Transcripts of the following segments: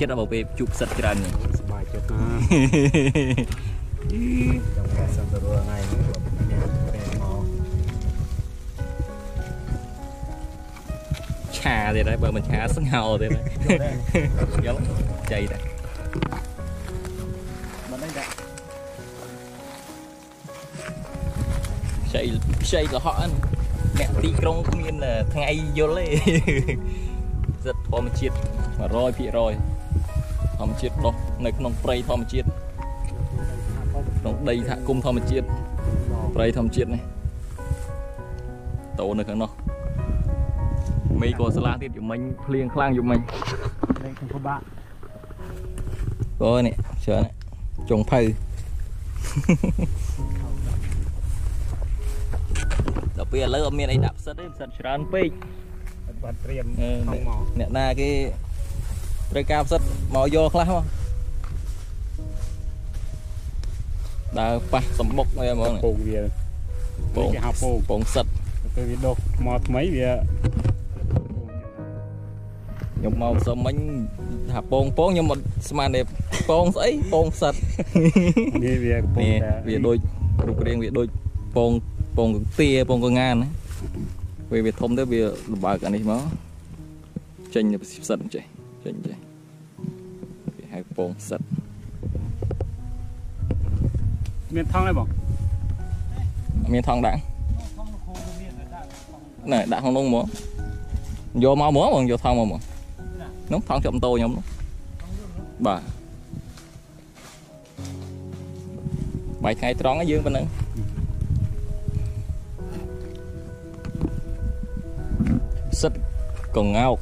ចិត្តបើពេលជួបសិតច្រើននេះ សบายចិត្តណាចង់តែសំដៅថ្ងៃនេះគាត់មានពេលមក ឆាទៀតហើយបើមិនឆាស្ងោទៀតហើយយល់ចៃតែ មិនដឹងដាក់ ខ្ចីខ្ចីកុហកហ្នឹងអ្នកទីក្រុងគ្មានថ្ងៃយល់ទេ សិតធម្មជាតិ100% ធម្មជាតិដុះនៅក្នុងព្រៃធម្មជាតិក្នុងដីសហគមន៍ធម្មជាតិព្រៃធម្មជាតិនេះតោនៅខាងនោះមីក៏ស្លាទៀតយមិញភ្លៀងខ្លាំងយមិញលេខក្នុងពិបាកអូនេះច្រើនណាស់ចុងភៅដល់ពេលឥឡូវអត់មានអីដាក់ផ្សិតទេផ្សិតច្រើនពេកបាត់ត្រៀមអឺថងមកអ្នកណាគេ ត្រូវការផ្សិតមកយកខ្លះមកដើរប៉ះសម្បុកអីហ្មងពងវាពងគេហៅពងពងផ្សិតពេលវាដុសមកថ្មីវាខ្ញុំមកសុំមិញថាពងពងខ្ញុំអត់ស្មានទេពងស្អីពងផ្សិតនេះវាកំពុងនេះតែវាដូចរូបរាងវាដូចពងពងកន្ទាពងកងានណាពេលវាធំទៅវាលំបើកអានេះមកចេញទៅផ្សិតអញ្ចេះ ចេញចេះគេហៅពងផ្សិតមានថងទេបងអត់មានថងដាក់ណែដាក់ក្នុងនោះមកយកមកមកបងយកថងមកមកនោះថងជាប់ម៉ូតូខ្ញុំនោះបាទបាយថ្ងៃត្រង់ហ្នឹងយើងប៉ុណ្ណឹងសិតកងោក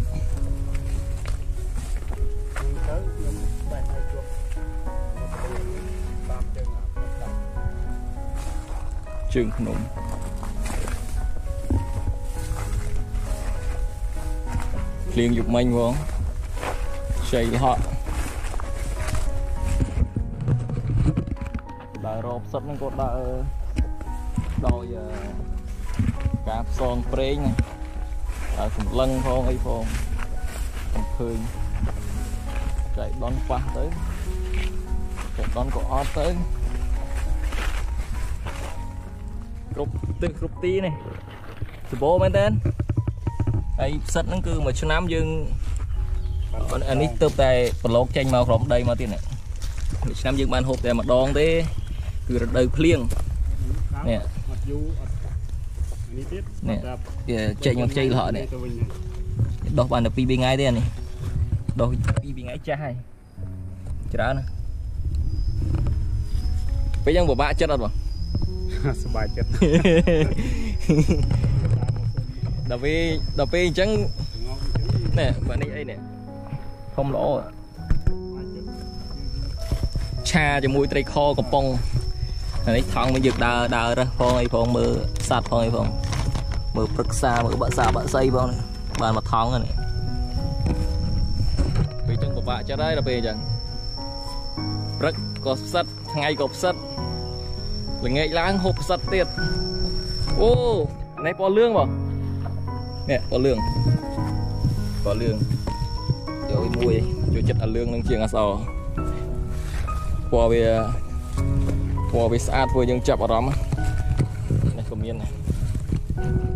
ជើងភ្នំភ្លៀងយប់មិញបងជ័យហក់ដើររកផ្សិតហ្នឹងក៏ដើរដោយអឺការផ្សងប្រេងណាដើរសម្លឹងផងអីផងខ្ញុំឃើញចៃដនប៉ះទៅចៃដនក៏អត់ទៅ គ្រប់ទិសគ្រប់ទីនេះសម្បូរមែនតើហើយផ្សិតហ្នឹងគឺមួយឆ្នាំយើងអានេះទៅតែប្រឡូកចេញមកក្រោមដីមកទៀតនេះមួយឆ្នាំយើងបានហូបតែម្ដងទេគឺរដូវភ្លៀងនេះអត់យូរអត់នេះទៀតនេះតែវាចេញមកខ្ចីលហកនេះទៅវិញហើយដោះបានតែ2 3ថ្ងៃទេអានេះដោះ2 3ថ្ងៃចាស់ហើយច្រើនណាស់ពេលយ៉ាងពិបាកចិត្តអត់បង សប្បាយចិត្តដល់ពេលដល់ពេលអញ្ចឹងណែបើនេះអីនេះធំល្អឆាជាមួយត្រីខកំប៉ុងនេះថងមកយើងដើរដើររើសផងអីផងមើលសត្វផងអីផងមើលព្រឹក្សាមើលបាក់សាបាក់សីផងបានមកថងហ្នឹងពេលអញ្ចឹងពិបាកចិត្តហើយដល់ពេលអញ្ចឹងព្រឹកក៏ផ្សិតថ្ងៃក៏ផ្សិត ល្ងាចឡើងហូបផ្សិតទៀតអូនេះពណ៌លឿងបងនេះពណ៌លឿងក៏លឿងយកឲ្យមួយចូលចិត្តអាលឿងនឹងជាងអសរពណ៌វាពណ៌វាស្អាតធ្វើយើងចាប់អារម្មណ៍នេះក៏មានដែរ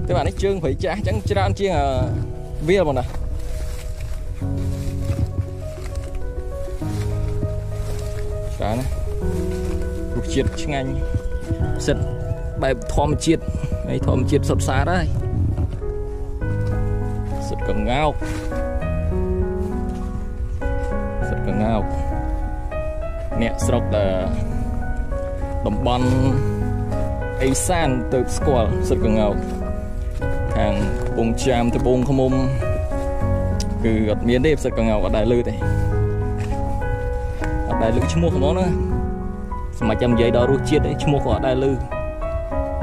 តែអានេះជើងព្រៃចាស់អញ្ចឹងច្រើនជាងអាវាលមកណាច្រើនណារសជាតិឆ្ងាញ់ផ្សិតបែបធម្មជាតិហើយធម្មជាតិសុទ្ធសាធហើយសិតកងោកសិតកងោកអ្នកស្រុកដែលតំបន់អេសានទៅស្គាល់សិតកងោកខាងកំពង់ចាមត្បូងឃ្មុំគឺអត់មានទេសិតកងោកអត់ដែលលឺទេអត់ដែលលឺឈ្មោះហ្មងណា ស្មិនចាំនិយាយដល់រសជាតិទេឈ្មោះក៏អត់ដែលលឺ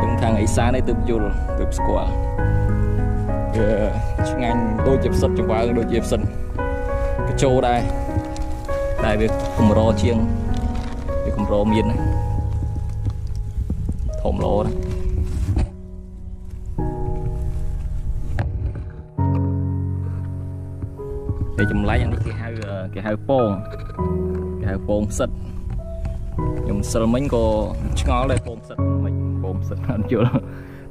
ទាំងខាងអេសានទេទើបយល់ទើបស្គាល់វាឆ្ងាញ់ដូចជាផ្សិតចង្វើដូចជាផ្សិតកញ្ចោដែរតែវាកម្រជាងវាកម្រមានណាធំល្អណាតែចម្លែកអានេះគេហៅអឺគេហៅពងគេហៅពងផ្សិត ខ្ញុំសិលមិញក៏ឆ្ងល់ដែរពងផ្សិតមិនពងផ្សិតអត់យល់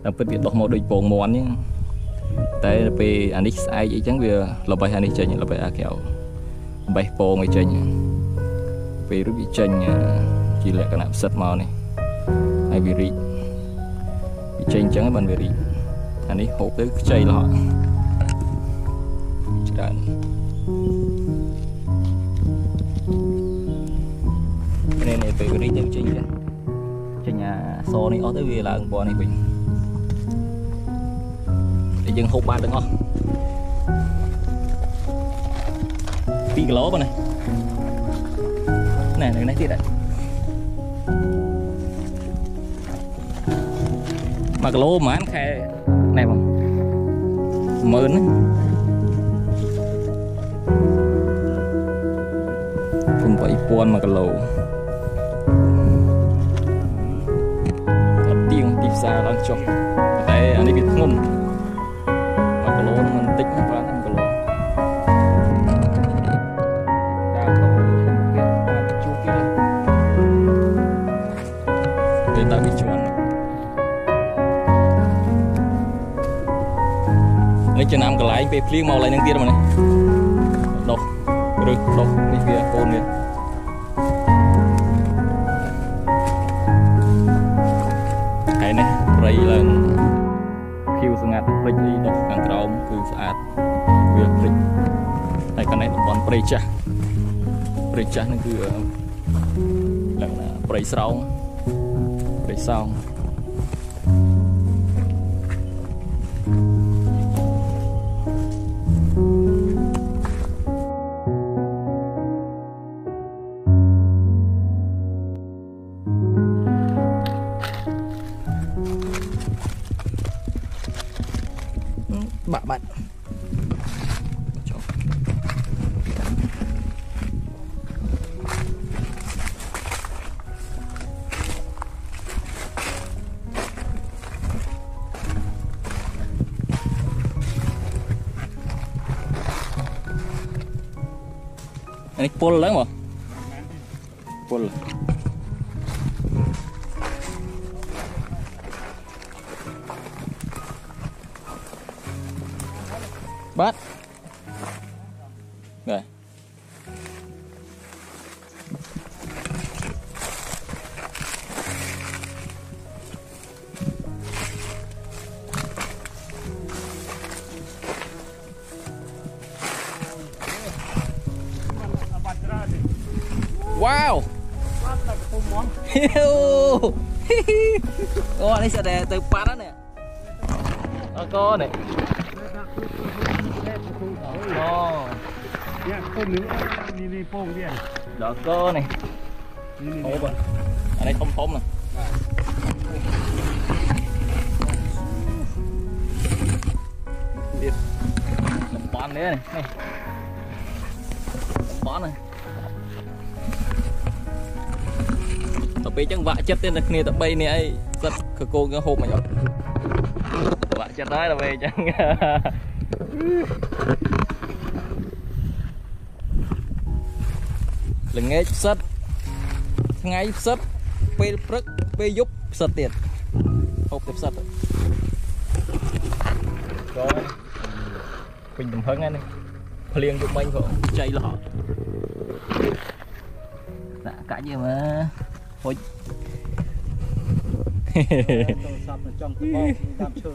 តែពិតវាដុះមកដូចពងមាន់ហ្នឹងតែពេលអានេះស្អែកអីចឹងវាល្បេះអានេះចេញល្បេះអាកែវបេះពងឲ្យចេញពេលរួចវាចេញជាលក្ខណៈផ្សិតមកនេះហើយវារីកវាចេញចឹងហើយបានវារីកអានេះហូបទៅខ្ចីលហក់ច្រើន នេះនេះពេលវារីកទៅចេញចឹងចេញអាសនេះអស់ទៅវាឡើងពណ៌នេះវិញតែយើងហូបបានទាំងអស់2គីឡូបងណាណែនៅនេះទៀតហ៎1គីឡូប្រហែលខែណែបង10000ណា8000 1គីឡូ ផ្សារឡើងចុះតែអានេះវាធ្ងន់1គីឡូហ្នឹងមិនតិចណាបាទ1គីឡូដើរទៅទៀតជួបទៀតពេលដើរពីជួននេះចំណាំកន្លែងពេលភ្លៀងមកកន្លែងហ្នឹងទៀតមកនេះដុះឬដុះនេះវាកូនវា រៃឡើងភៀវស្ងាត់ព្រៃនេះដុះខាងក្រោមគឺស្អាតវាព្រៃហើយកន្លែងតំបន់ព្រៃចាស់ព្រៃចាស់ហ្នឹងគឺលក្ខណៈព្រៃស្រោងព្រៃសោង នេះពុលឡើងបងពុលបាទបាទ Wow! Ồ, đây sẽ để từ bán đó nè. Đó có nè Ồ Đó có này. Ốp à. Ở đây thông thông nè. Điệp Bán nữa này. Bán này. Làm bón này ទៅពេលចឹងវាក់ចិត្តទេតែគ្នាតែ3នាក់អីសិតកកូនក៏ហូបមិនអត់វាក់ចិត្តហើយដល់ពេលចឹងល្ងាចផ្សិតថ្ងៃផ្សិតពេលព្រឹកពេលយប់ផ្សិតទៀតហូបតែផ្សិតទៅក៏ពេញទំហឹងហ្នឹងភ្លៀងយប់មិញផងចៃលហត់ដាក់កាច់យមើល ហុចទៅសាប់នៅចំក្បោកតាមឈើ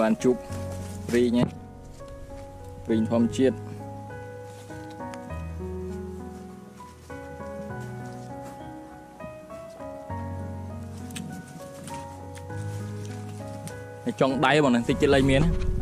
បានជប់រីងហ្នឹងរីងធម្មជាតិហើយចុងដៃបងហ្នឹងតិចចិត្តលេងមានណា